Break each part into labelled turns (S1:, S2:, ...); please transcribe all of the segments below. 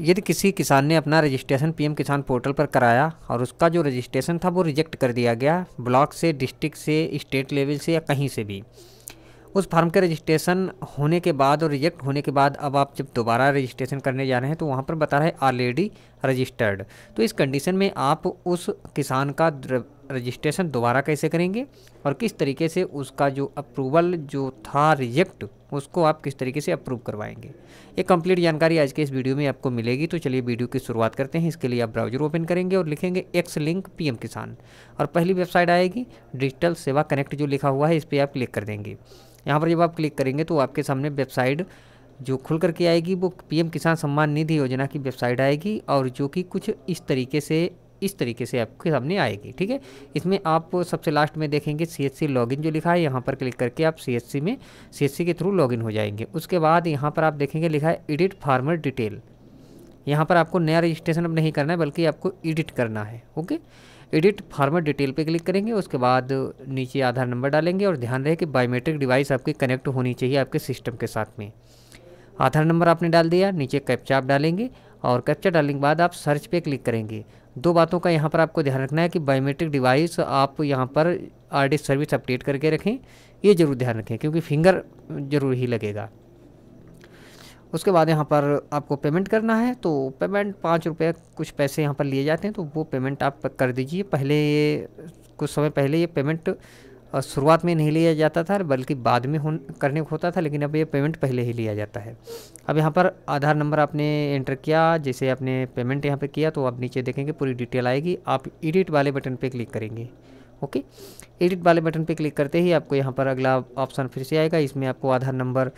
S1: यदि किसी किसान ने अपना रजिस्ट्रेशन पीएम किसान पोर्टल पर कराया और उसका जो रजिस्ट्रेशन था वो रिजेक्ट कर दिया गया, ब्लॉक से, डिस्ट्रिक्ट से, स्टेट लेवल से या कहीं से भी, उस फार्म के रजिस्ट्रेशन होने के बाद और रिजेक्ट होने के बाद अब आप जब दोबारा रजिस्ट्रेशन करने जा रहे हैं तो वहाँ पर बता रहे हैं ऑलरेडी रजिस्टर्ड तो इस कंडीशन में आप उस किसान का रजिस्ट्रेशन दोबारा कैसे करेंगे और किस तरीके से उसका जो अप्रूवल जो था रिजेक्ट, उसको आप किस तरीके से अप्रूव करवाएँगे। ये कंप्लीट जानकारी आज के इस वीडियो में आपको मिलेगी तो चलिए वीडियो की शुरुआत करते हैं। इसके लिए आप ब्राउज़र ओपन करेंगे और लिखेंगे एक्स लिंक पीएम किसान और पहली वेबसाइट आएगी डिजिटल सेवा कनेक्ट, जो लिखा हुआ है, इस पर आप क्लिक कर देंगे। यहाँ पर जब आप क्लिक करेंगे तो आपके सामने वेबसाइट जो खुल करके आएगी, वो पीएम किसान सम्मान निधि योजना की वेबसाइट आएगी और जो कि कुछ इस तरीके से इस तरीके से आपके सामने आएगी, ठीक है? इसमें आप सबसे लास्ट में देखेंगे सी एच सी लॉगिन जो लिखा है, यहाँ पर क्लिक करके आप सी सी में सी सी के थ्रू लॉगिन हो जाएँगे। उसके बाद यहाँ पर आप देखेंगे लिखा है एडिट फार्मर डिटेल यहाँ पर आपको नया रजिस्ट्रेशन अब नहीं करना है, बल्कि आपको एडिट करना है, ओके? एडिट फार्मर डिटेल पे क्लिक करेंगे, उसके बाद नीचे आधार नंबर डालेंगे और ध्यान रहे कि बायोमेट्रिक डिवाइस आपकी कनेक्ट होनी चाहिए आपके सिस्टम के साथ में। आधार नंबर आपने डाल दिया, नीचे कैप्चा आप डालेंगे और कैप्चा डालने के बाद आप सर्च पे क्लिक करेंगे। दो बातों का यहाँ पर आपको ध्यान रखना है कि बायोमेट्रिक डिवाइस आप यहाँ पर आरडी सर्विस अपडेट करके रखें, ये ज़रूर ध्यान रखें, क्योंकि फिंगर ज़रूर ही लगेगा। उसके बाद यहाँ पर आपको पेमेंट करना है तो पेमेंट पाँच रुपये कुछ पैसे यहाँ पर लिए जाते हैं तो वो पेमेंट आप कर दीजिए। पहले ये, कुछ समय पहले ये पेमेंट शुरुआत में नहीं लिया जाता था, बल्कि बाद में हो करने को होता था, लेकिन अब ये पेमेंट पहले ही लिया जाता है। अब यहाँ पर आधार नंबर आपने एंटर किया, जैसे आपने पेमेंट यहाँ पर किया तो आप नीचे देखेंगे पूरी डिटेल आएगी। आप एडिट वाले बटन पर क्लिक करेंगे ओके एडिट वाले बटन पे क्लिक करते ही आपको यहाँ पर अगला ऑप्शन फिर से आएगा। इसमें आपको आधार नंबर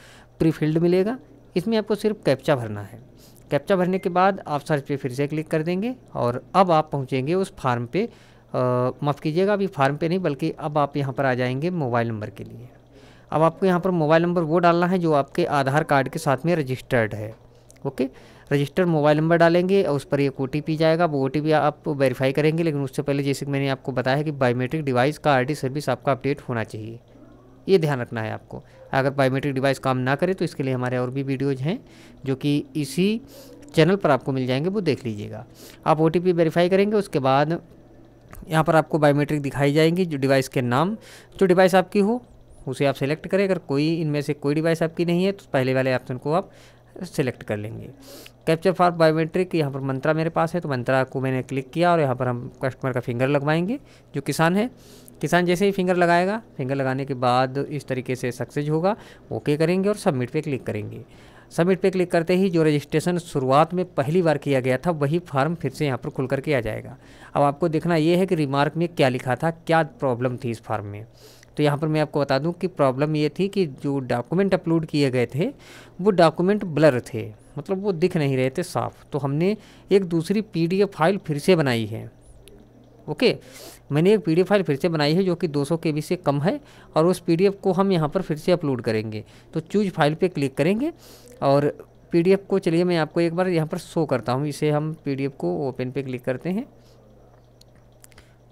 S1: प्री फ़ील्ड मिलेगा। इसमें आपको सिर्फ़ कैप्चा भरना है। कैप्चा भरने के बाद आप सर्च पे फिर से क्लिक कर देंगे और अब आप पहुँचेंगे उस फार्म पे माफ़ कीजिएगा, अभी फार्म पे नहीं, बल्कि अब आप यहाँ पर आ जाएँगे मोबाइल नंबर के लिए। अब आपको यहाँ पर मोबाइल नंबर वो डालना है जो आपके आधार कार्ड के साथ में रजिस्टर्ड है। ओके? रजिस्टर्ड मोबाइल नंबर डालेंगे और उस पर एक ओटीपी जाएगा। वो ओटीपी आप वेरीफाई करेंगे, लेकिन उससे पहले जैसे कि मैंने आपको बताया कि बायोमेट्रिक डिवाइस का आर सर्विस आपका अपडेट होना चाहिए। ये ध्यान रखना है आपको। अगर बायोमेट्रिक डिवाइस काम ना करे तो इसके लिए हमारे और भी वीडियोज़ हैं, जो कि इसी चैनल पर आपको मिल जाएँगे, वो देख लीजिएगा। आप ओ टी वेरीफाई करेंगे, उसके बाद यहाँ पर आपको बायोमेट्रिक दिखाई जाएँगी जो डिवाइस के नाम, जो डिवाइस आपकी हो, उसे आप सेलेक्ट करें। अगर कोई, इनमें से कोई डिवाइस आपकी नहीं है तो पहले वाले ऑप्शन को आप सेलेक्ट कर लेंगे। कैप्चर फॉर बायोमेट्रिक यहाँ पर मंत्रा मेरे पास है तो मंत्रा को मैंने क्लिक किया और यहाँ पर हम कस्टमर का फिंगर लगवाएँगे, जो किसान है। किसान जैसे ही फिंगर लगाएगा फिंगर लगाने के बाद इस तरीके से सक्सेस होगा। ओके करेंगे और सबमिट पे क्लिक करेंगे। सबमिट पे क्लिक करते ही जो रजिस्ट्रेशन शुरुआत में पहली बार किया गया था, वही फार्म फिर से यहाँ पर खुल करके आ जाएगा। अब आपको देखना ये है कि रिमार्क में क्या लिखा था, क्या प्रॉब्लम थी इस फार्म में। तो यहाँ पर मैं आपको बता दूँ कि प्रॉब्लम ये थी कि जो डॉक्यूमेंट अपलोड किए गए थे, वो डॉक्यूमेंट ब्लर थे मतलब वो दिख नहीं रहे थे साफ़। तो हमने एक दूसरी पीडीएफ फ़ाइल फिर से बनाई है। ओके? मैंने एक पीडीएफ फ़ाइल फिर से बनाई है जो कि 200 के से कम है और उस पीडीएफ को हम यहाँ पर फिर से अपलोड करेंगे। तो चूज़ फ़ाइल पे क्लिक करेंगे और पीडीएफ को चलिए मैं आपको एक बार यहाँ पर शो करता हूँ। इसे हम पीडीएफ को ओपन पे क्लिक करते हैं।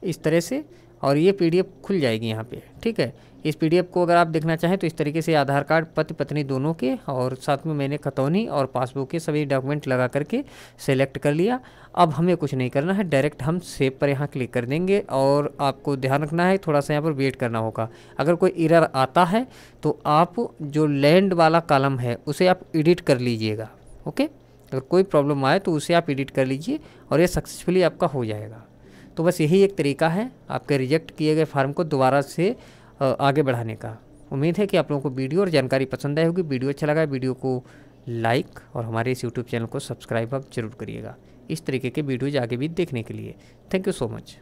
S1: इस तरह से और ये पीडीएफ खुल जाएगी यहाँ पर ठीक है? इस पीडीएफ को अगर आप देखना चाहें तो इस तरीके से आधार कार्ड, पति पत्नी दोनों के और साथ में मैंने खतौनी और पासबुक के सभी डॉक्यूमेंट लगा करके सेलेक्ट कर लिया। अब हमें कुछ नहीं करना है, डायरेक्ट हम सेव पर यहाँ क्लिक कर देंगे और आपको ध्यान रखना है, थोड़ा सा यहाँ पर वेट करना होगा। अगर कोई इरर आता है तो आप जो लैंड वाला कॉलम है उसे आप एडिट कर लीजिएगा, ओके? अगर कोई प्रॉब्लम आए तो उसे आप एडिट कर लीजिए और ये सक्सेसफुली आपका हो जाएगा। तो बस यही एक तरीका है, आपके रिजेक्ट किए गए फार्म को दोबारा से आगे बढ़ाने का। उम्मीद है कि आप लोगों को वीडियो और जानकारी पसंद आई होगी। वीडियो अच्छा लगा वीडियो को लाइक और हमारे इस यूट्यूब चैनल को सब्सक्राइब आप ज़रूर करिएगा। इस तरीके के वीडियोज़ आगे भी देखने के लिए। Thank you so much.